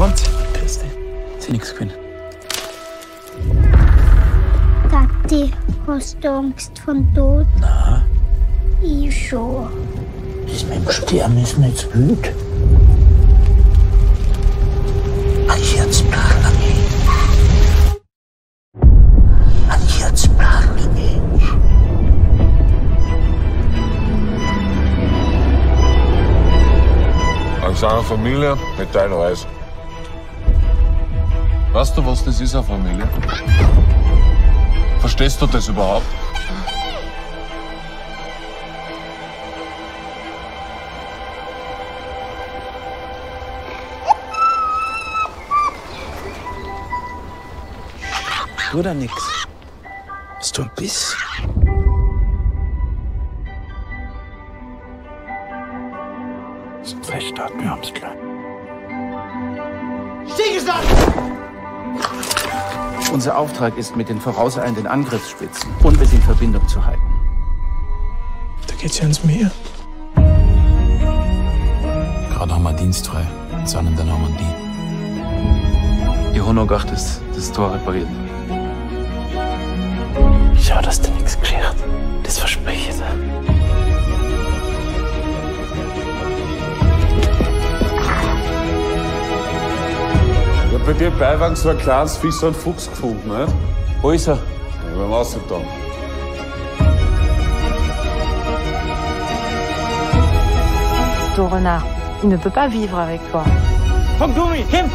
Kommt, Christi. Sie nichts gewinnen. Tati, hast du Angst vom Tod? Na, Ich schon. das mit dem Sterben ist nicht so wild. Ein Herzblattler Mensch. Ein Herzblattler Mensch. Aus einer Familie mit deinem Reis. Weißt du, was das ist, eine Familie? Verstehst du das überhaupt? Tu da nix. Bist du ein Biss? Zum Feststart, wir haben's gleich. Unser Auftrag ist, mit den vorauseilenden Angriffsspitzen unbedingt in Verbindung zu halten. Da geht's ja ins Meer. Gerade haben wir Dienst frei. Sind in der Normandie. Noch gedacht, dass das Tor repariert. Schau, dass dir nichts geschieht. Hab bei dir im Beiwagen so ein kleines so einen Fuchs gefunden, ne? Wo ist er? Ja, beim Außentan. Ton renard, il ne peut pas vivre avec toi. Komm, Gummi, Kim!